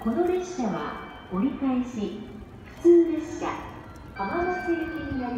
この列車は折り返し普通列車浜松行きになります。